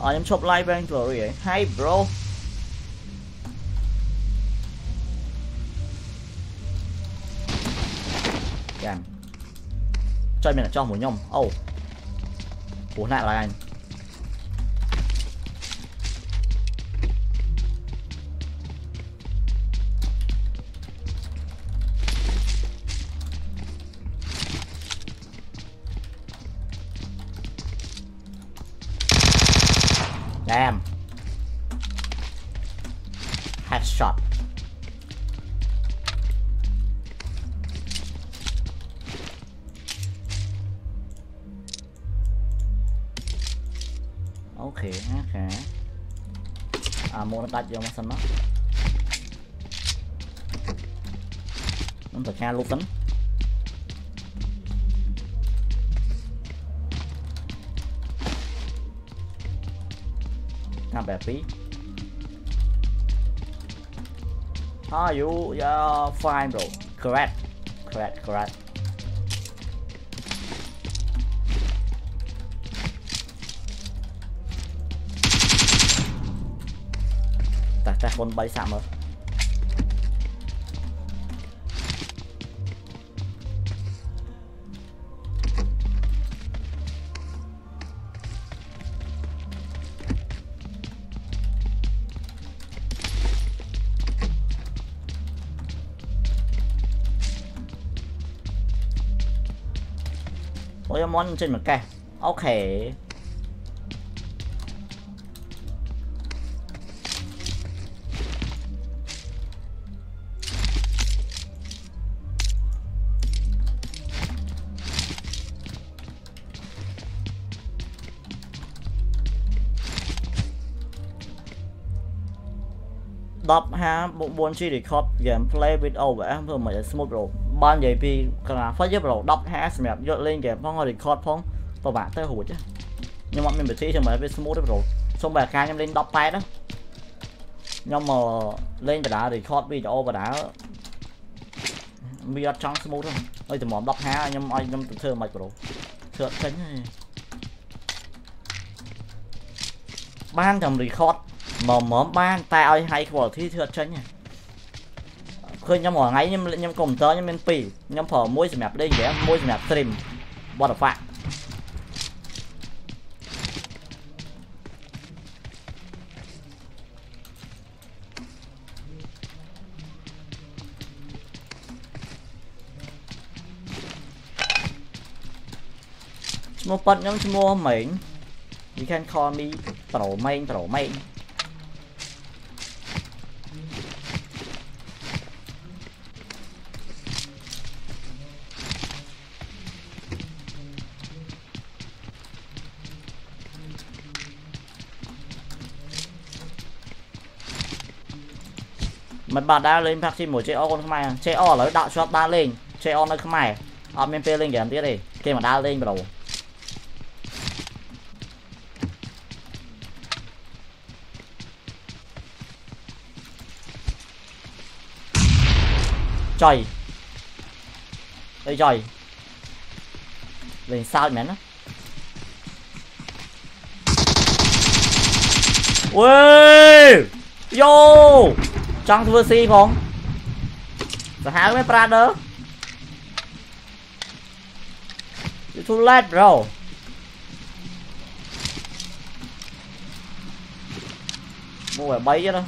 Ờ em chụp live bên rồi vậy Hay, bro. Càng Cho mình là cho một nhông Oh Ủa, lại là anh Damn. Headshot. Okay, okay. À, mua nó tách vô mà xanh nó. Nó thật ra lúc tính. Not bad. How are you? Yeah, fine, bro. Correct. Correct, correct. Ta ta con bay sạm. Ôi món trên một cây. Ok. đọc ha 4G record gameplay video បែបធ្វើមិនឲ្យ smooth bro បាននិយាយពីកណា first យក bro 10ហាសម្រាប់យកលេង game ផង record ផងពិបាកទៅរួចខ្ញុំអត់មានវិធីធ្វើមិនឲ្យវា smooth ទេ bro សូមបើការខ្ញុំលេង10ប៉ែតណាខ្ញុំមកលេងបដា record វីដេអូបដាវាអត់ចង់ smooth ទេហើយតម្រាំ10ហាខ្ញុំឲ្យខ្ញុំទៅធ្វើមិន bro ធ្វើអត់ចេញទេបានតែ record មកមកបានតែឲ្យ high quality ធ្វើអត់ចេញ ឃើញខ្ញុំមួយថ្ងៃខ្ញុំខ្ញុំកុំព្យូទ័រខ្ញុំមាន2ខ្ញុំប្រើមួយសម្រាប់លេងហ្គេមមួយសម្រាប់ stream what the fuck ឈ្មោះប៉ាត់ខ្ញុំឈ្មោះម៉េង you can call me ប្រូម៉េងប្រូម៉េង បាត់ដែរលេងផាក់ជាមួយ JO កូនខ្មែរ JO ឥឡូវដាក់ជាប់ដើរលេង JO នៅខ្មែរអត់មានពេលលេងហ្គេមទៀតទេគេមកដើរលេងប្រូចុយអីចុយលេងសើចមែនណាវេយោ ចង់ធ្វើស៊ីផងសាហាវមែន brother you too late bro មួយ3ទៀតណា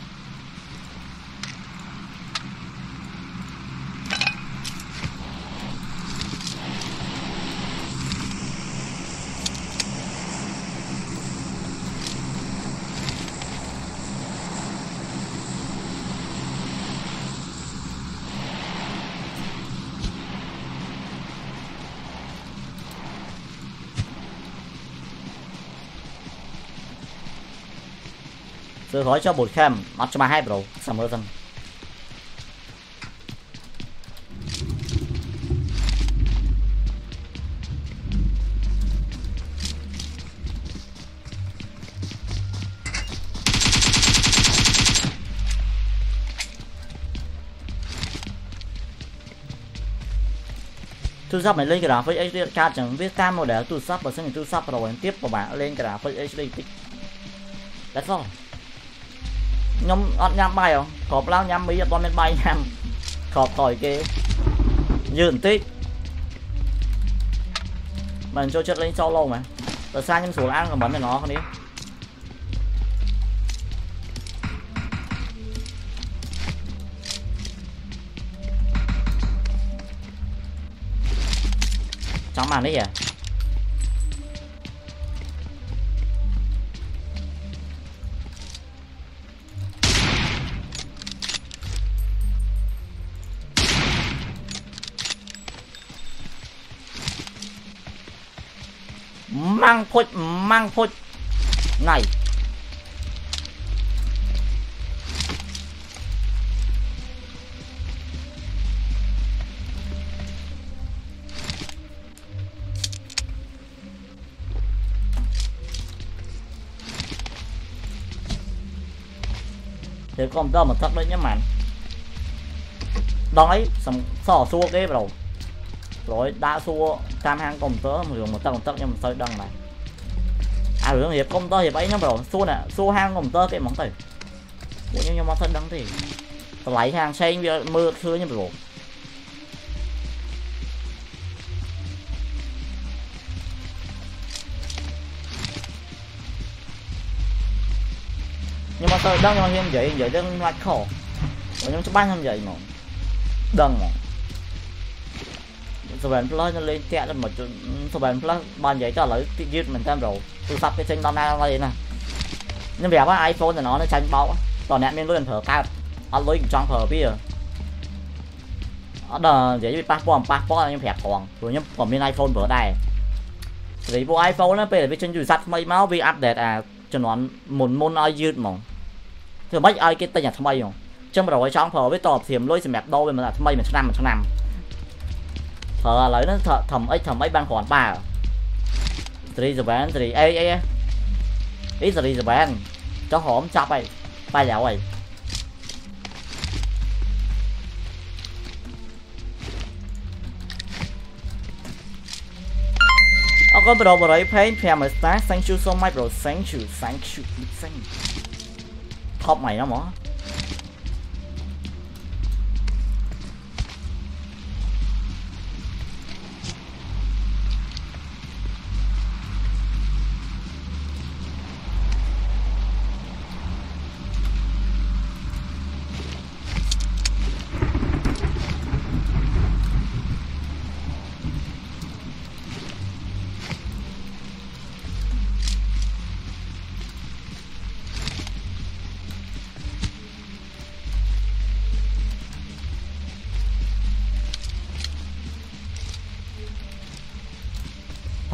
그거죠 hai 맞지 마 하이브로 삼거든 tôi sắp này lên cái graphic HD ca chẳng biết cam màu để tôi sắp và sau này tôi sắp rồi tiếp vào bạn lên cái graphic HD tích. Đã xong ខ្ញុំអត់ញ៉ាំបាយហ៎គ្របឡើងញ៉ាំមីអត់មានបាយញ៉ាំគ្របក្រោយគេយឺបន្តិចមិនចូលចិត្តលេង solo មែនដោយសារខ្ញុំស្រួលអានខមមិនទាំងអស់គ្នាចង់មកនេះហ៎ម៉ាំ măng phút măng phút này. Thì con đó mà thắt đấy nhá bạn đói, xong, sò xua cái rồi rồi, đa số tam hang công tớ mà dùng một tầng, một tấc nhưng mà sơi đằng này. À rồi hiệp công tơ hiệp ấy nó bảo xua nè xua hang công tơ cái món tử bộ nhưng mà thân đằng thì lấy hàng xanh mưa xưa nhưng mà rồi nhưng mà tôi đăng mà như vậy vậy đừng lạch khổ. Nhưng mà chắc ban như vậy mà. Đằng mà. មកទៅដឹងខ្ញុំនិយាយនិយាយទៅខ្លាចខខ្ញុំច្បាស់ខ្ញុំនិយាយហ្មងដឹងហ្មង7 plus នៅលេងតាក់ទៅមក7 plus បាននិយាយទៅឥឡូវយឺតមែនតើប្រូទូរស័ព្ទគេចេញដល់ណាដល់ណាខ្ញុំប្រាប់ថា iPhone ទៅណោះចាញ់បោកតើអ្នកមានលុយមិនប្រើកើតអត់លុយមិនចង់ប្រើវាអត់ដល់និយាយពីប៉ះពាល់ប៉ះពាល់ខ្ញុំប្រាប់ផងព្រោះខ្ញុំក៏មាន iPhone ប្រើដែរសេរីពួក iPhone ណាពេលវាចេញទូរស័ព្ទថ្មីមកវាអាប់ដេតអាជំនាន់មុនមុនឲ្យយឺតហ្មងធ្វើម៉េចឲ្យគេទិញអាថ្មីហ្មងចឹងប្រហែលចង់ប្រើវាតបព្រាមលុយសម្រាប់ដូរវាមិនអាថ្មីមួយឆ្នាំមួយឆ្នាំ thợ lại nó thợ thầm ấy thầm ấy ban còn ba tri giờ bán tri ấy ấy ấy tri giờ bán cho hổm chọc ấy ba dạo ấy ông có bro bro ấy pain phèm mà start thank you so much bro thank you thank you thank you top mày nó mỏ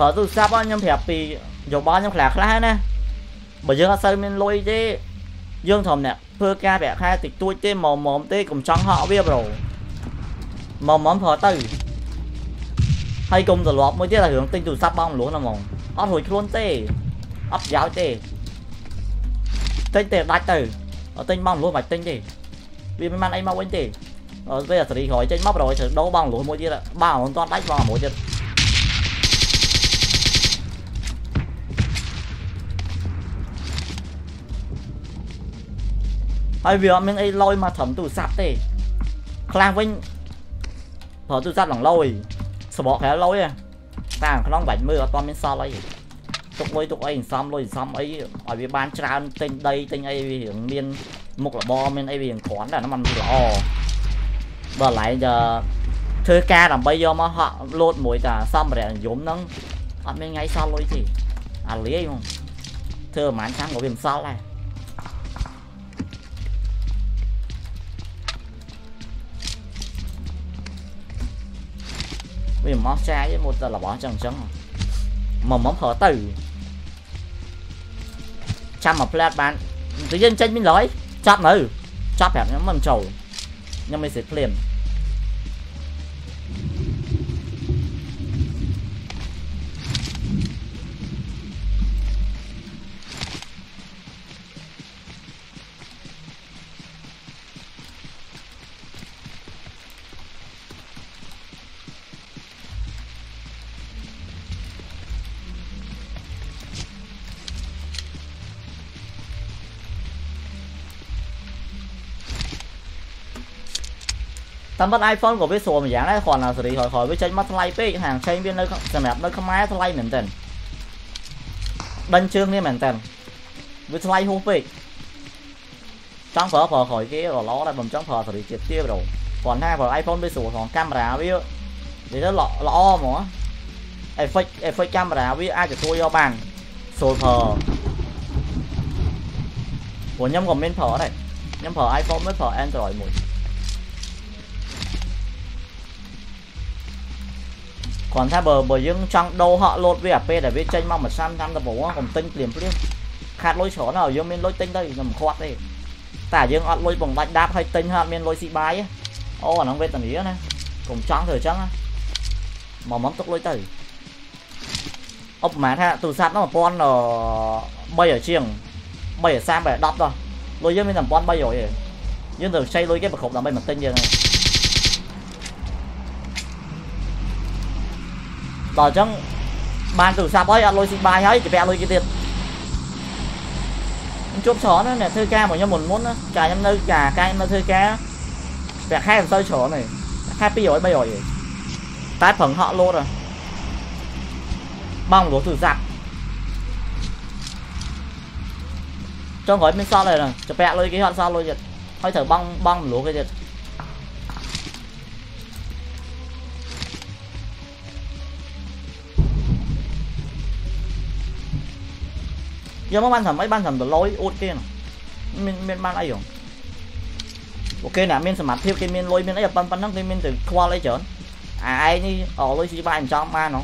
ប្រើទូរស័ព្ទខ្ញុំប្រាប់ពីយោបល់ខ្ញុំខ្លះខ្លះណាបើយើងអត់សូវមានលុយទេយើងធំអ្នកធ្វើការប្រាក់ខែតិចតួចទេមកមុំទេកុំចង់ហក់វាប្រូមកមុំប្រើទៅហើយកុំត្រឡប់មួយទៀតតែរឿងទិញទូរស័ព្ទបងមលួនហ្មងអត់រួចខ្លួនទេអត់ប្រយោជន៍ទេទិញទេដាច់ទៅអត់ទិញបងមលួនមិនទិញទេវាមិនបានអីមកវិញទេអត់ពេលអាសេរីក្រោយចេញមកប្រហែលត្រូវដោបងមលួនមួយទៀតបងមិនទាន់ដាច់បងមួយទៀត ហើយវាអត់មានអីលយមកត្រឹមទូរស័ព្ទទេខ្លះវិញប្រើទូរស័ព្ទឡងលយសបកក្រៅលយតាមក្នុងបាច់មើលអត់ទាន់មានសល់អីទុកមួយទុកអីសំលុយសំអីឲ្យវាបានច្រើនទិញដីទិញអីវារៀងមានមុខរបរមានអីវារៀងគ្រាន់តែมันល្អបើឡែងធ្វើការដើម្បីយកមកហក់លោតមួយតាសំរៈនិយមហ្នឹងអត់មានថ្ងៃសល់លុយទេអាលាយហ្មងធ្វើប្រហែលឆ្នាំក៏វាមិនសល់ដែរ វាមកចាយមកតែរបស់ចឹងចឹងមកមកប្រើទៅចាំមកផ្លែតបានទៅយើងចេញមានលយចាប់នៅចាប់ប្រាប់ខ្ញុំមិនចូលខ្ញុំមិនសិទ្ធភ្លាម តាមពិត iPhone ក៏វាស្រួលម្យ៉ាងដែរគ្រាន់តែសេរីក្រោយៗវាចេញមកថ្លៃពេកហាងឆេងវានៅសម្រាប់នៅខ្មែរថ្លៃមែនតើដេញជើងនេះមែនតើវាថ្លៃហួសពេកចង់ប្រើប្រើក្រោយគេក៏ល្អដែរបើមិនចង់ប្រើសេរីជាតិទៀតប្រូគ្រាន់តែប្រើ iPhone វាស្រួលផងកាមេរ៉ាវានិយាយទៅល្អហ្មង effect effect កាមេរ៉ាវាអាចទទួលយកបានស្រួលប្រើព្រោះខ្ញុំក៏មានប្រើដែរខ្ញុំប្រើ iPhone មួយប្រើ Android មួយ គ្រាន់តែបើបើយើងចង់ដូរហក់លោតវាអាពេលដែលវាចេញមកមួយឆ្នាំតាមដំបូងកុំទិញព្រាមព្រាមខាតលុយច្រើនហើយយើងមានលុយទិញទៅខ្ញុំមិនខាត់ទេតែយើងអត់លុយបងដាច់ដាប់ហើយទិញហើយអត់មានលុយស៊ីបាយអូអាហ្នឹងវេទនាណាកុំចង់ធ្វើអញ្ចឹងមកមកទុកលុយទៅឧបមាថាទូរស័ព្ទនោះ1000 3ជាង3 30 10ដល់លុយយើងមានតែ1300ឯងយើងទៅខ្ចីលុយគេប្រកបដើម្បីមកទិញយើង ដល់អញ្ចឹងបានទូរស័ព្ទហើយអត់លុយស៊ីបាយហើយទៅពាក់លុយគេទៀតខ្ញុំជួបច្រើនណាអ្នកធ្វើការមកខ្ញុំមុនមុនណាកាលខ្ញុំនៅការការខ្ញុំនៅធ្វើការប្រាក់ខែមិនសូវច្រើនទេខែ200 300ទេតែប្រឹងហក់លោតហ៎បងលួទូរស័ព្ទចង់ក្រោយមានសល់ហើយទៅពាក់លុយគេអត់សល់លុយទៀតហើយត្រូវបងបងមលួគេទៀត យកមកបានធ្វើអីបានធ្វើដលយអួតគេមានមានបានអីហ៎អូខេណាមានសមត្ថភាពគេមានលុយមានអីប៉ុណ្ណឹងគេមានទៅខ្វល់អីច្រើនអាឯងនេះអលុយស៊ីបាយមិនចង់បានហ៎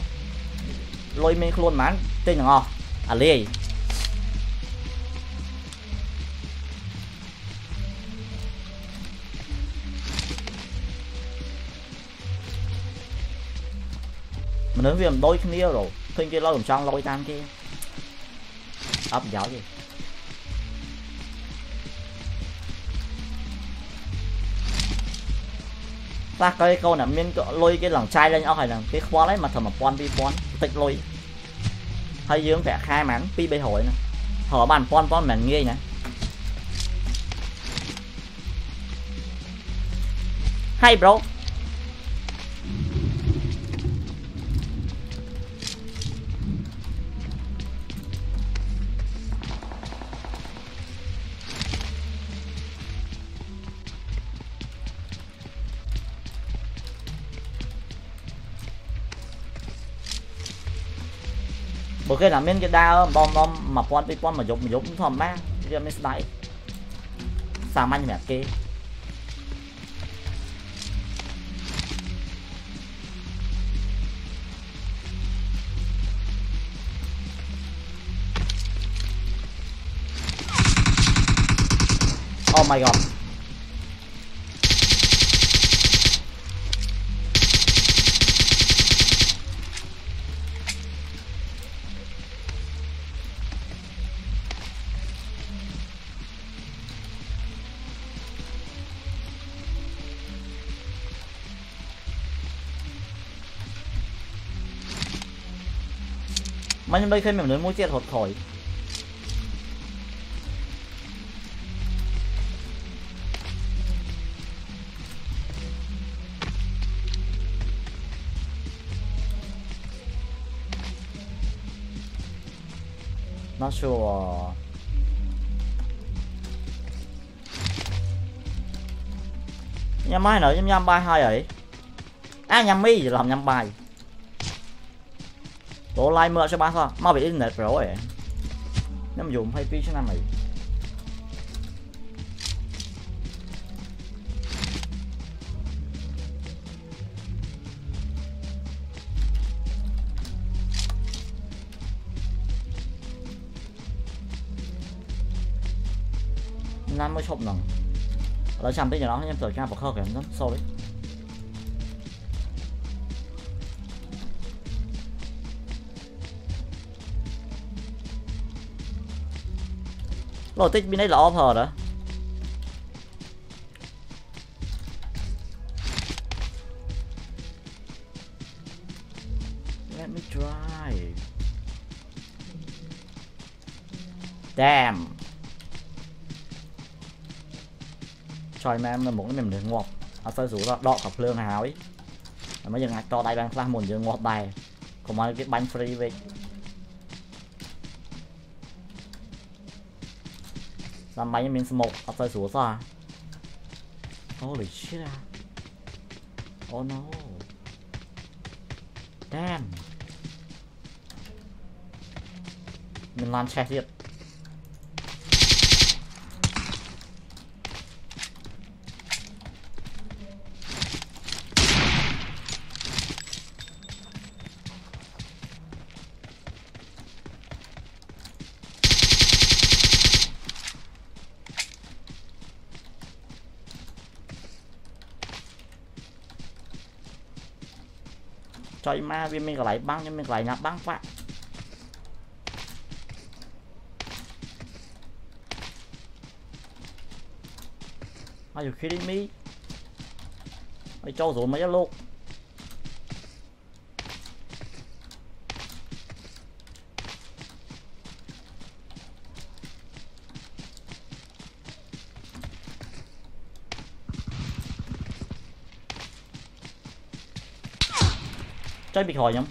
លុយមានខ្លួនហ្មងទិញទាំងអស់អាលាយមនុស្សវាមិនដូចគ្នារឃើញគេលុយមិនចង់លុយតាមគេ ấp gió gì ta coi câu này mình lôi cái lòng chai lên ở hay là cái khóa lấy mà thầm mà con bi con tích lôi. Hay dương vẽ khai mắn pi bây hồi nè. Thở bàn con pon màn nghe nè. Hay bro. គេថាមានគេដើរបំបំ1000 2000មួយយប់មួយយប់ធម្មតាវាមានស្ដាយសាមញ្ញសម្រាប់គេ Oh my god มันไม่เคยเหมือนมูเจียถดถอย那是我。nhắm ai nữa? Nhắm nhắm bài hai ấy. À nhắm mi làm nhắm bài. 攞拉乜出班花，媽俾啲力咗嘅，你唔用批 B 出嚟咪？năm mới chục lần, lấy chăm bây cho nó nhắm tới cho bọc khâu kém lắm, sorry. Logic bên đấy là off offer đó. Let me try. Damn. Trời mà em là một mềm đường ngọt. À sao rủ là đọ cả phương hào ấy. Mà giờ ngạc to đây đang phát một đường ngọt bài. Còn mà cái bánh free vậy. Somebody means smoke outside Susa. Holy shit. Oh no. Damn. Mình lan check it. Trời, ma vì mình có lấy băng nhưng mình có lấy nạp băng vậy Are you kidding me? Mày cho rồi mấy lúc tới bị hồi không?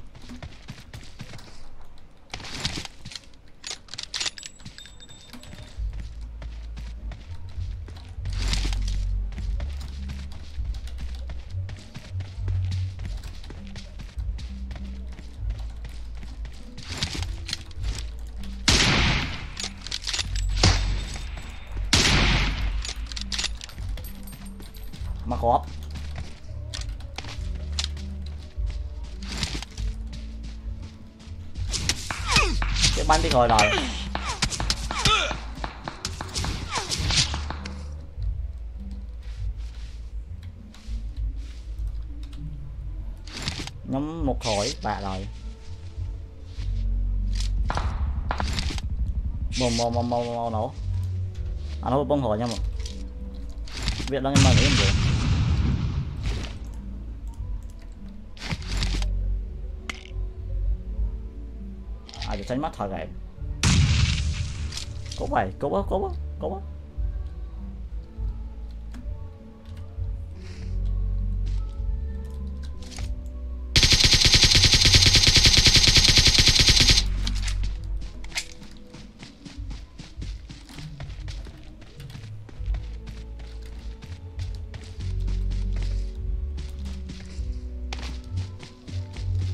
Bắn đi rồi rồi. Nhóm một hồi bà rồi. Màu màu màu màu màu nổ. À nó bông hồi nha mà việc đang em mà nghĩ em được. tránh mắt thằng này. Cố mày, cố á, cố á, cố á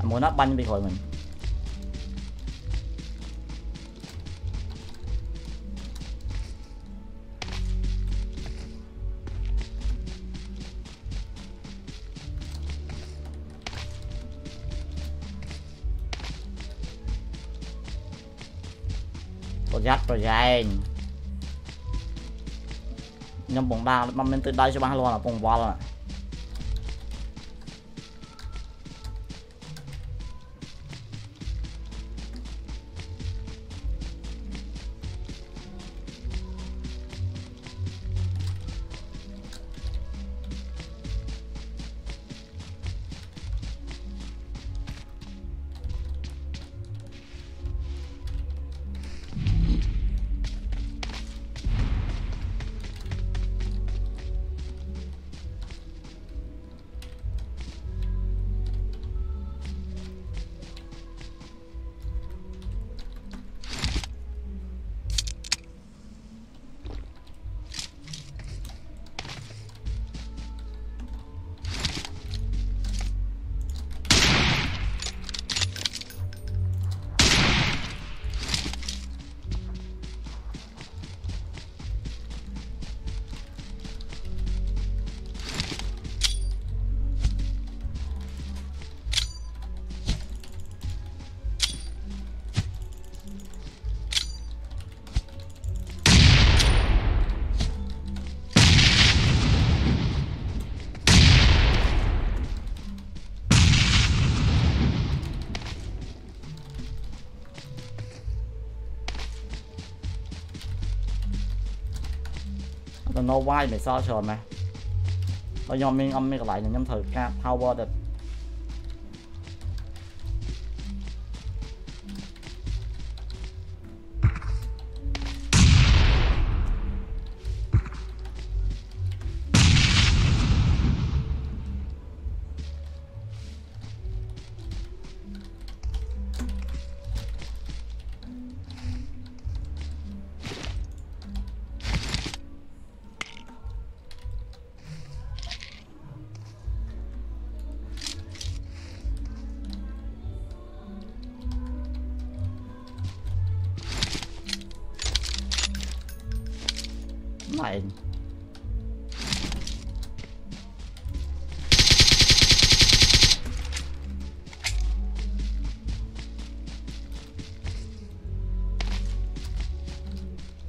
muốn nó banh bị hồi mình. Project project ខ្ញុំបងដាមិនមែនទៅដៃច្បាស់លាស់អាពងវល់ហ្នឹងដល់ no why មិនសល់ច្រើនណាស់ហើយខ្ញុំមានអត់មានកន្លែងខ្ញុំត្រូវការ power ដែល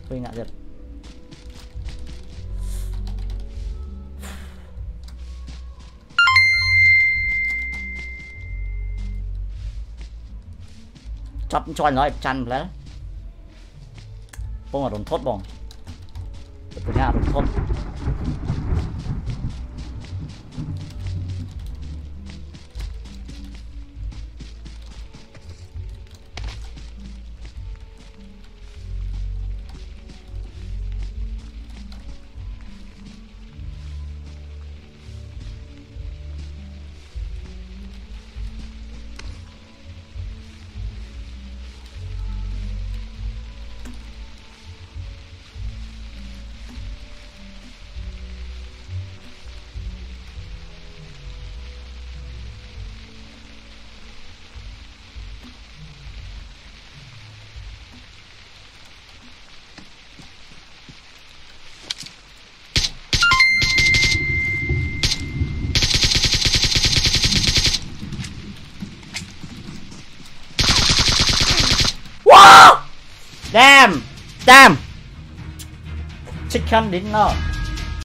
Tôi ngại giật Chọt cho nó chăn lẽ. Bông ở đồn thốt bông ở nhà đồn thốt. Damn Damn Chicken dinner